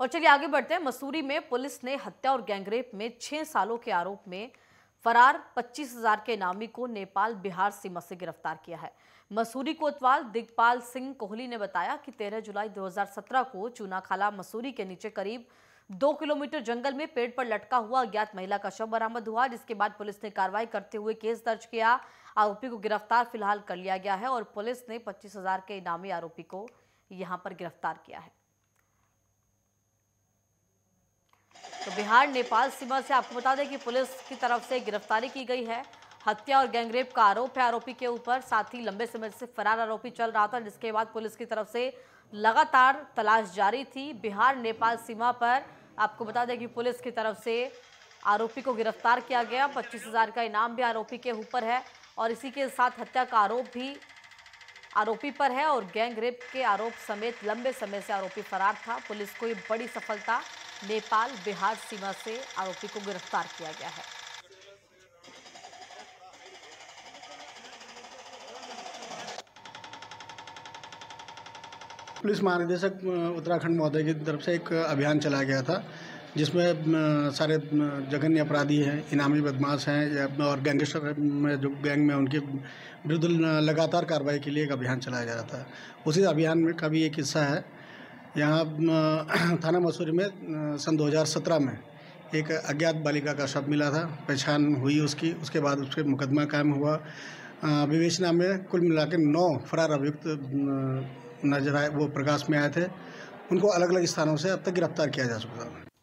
और चलिए आगे बढ़ते हैं। मसूरी में पुलिस ने हत्या और गैंगरेप में छह सालों के आरोप में फरार पच्चीस हज़ार के नामी को नेपाल बिहार सीमा से गिरफ़्तार किया है। मसूरी कोतवाल दिग्पाल सिंह कोहली ने बताया कि 13 जुलाई 2017 को चूनाखाला मसूरी के नीचे करीब दो किलोमीटर जंगल में पेड़ पर लटका हुआ अज्ञात महिला का शव बरामद हुआ, जिसके बाद पुलिस ने कार्रवाई करते हुए केस दर्ज किया। आरोपी को गिरफ़्तार फ़िलहाल कर लिया गया है और पुलिस ने पच्चीस हज़ार के इनामी आरोपी को यहाँ पर गिरफ़्तार किया है। बिहार, नेपाल सीमा से आपको बता दें कि पुलिस की तरफ़ से गिरफ्तारी की गई है। हत्या और गैंगरेप का आरोप है। आरोपी के ऊपर साथ ही लंबे समय से फरार आरोपी चल रहा था, जिसके बाद पुलिस की तरफ़ से लगातार तलाश जारी थी। बिहार, नेपाल सीमा पर आपको बता दें कि पुलिस की तरफ़ से आरोपी को गिरफ़्तार किया गया। पच्चीस हज़ार का इनाम भी आरोपी के ऊपर है और इसी के साथ हत्या का आरोप भी आरोपी पर है और गैंग रेप के आरोप समेत लंबे समय से आरोपी फरार था। पुलिस को ये बड़ी सफलता, नेपाल, बिहार सीमा से आरोपी को गिरफ़्तार किया गया है। पुलिस महानिदेशक उत्तराखंड महोदय की तरफ़ से एक अभियान चलाया गया था। जिसमें सारे जघन्य अपराधी हैं, इनामी बदमाश हैं, या, और गैंगस्टर में, जो गैंग में उनके विरुद्ध लगातार कार्रवाई के लिए एक अभियान चलाया जा रहा था। उसी अभियान में का भी एक हिस्सा है। यहाँ थाना मसूरी में सन 2017 में एक अज्ञात बालिका का शव मिला था। पहचान हुई उसकी, उसके बाद उसके मुकदमा कायम हुआ। विवेचना में कुल मिला के नौ फरार अभियुक्त नज़र आए, वो प्रकाश में आए थे। उनको अलग अलग स्थानों से अब तक गिरफ़्तार किया जा चुका है।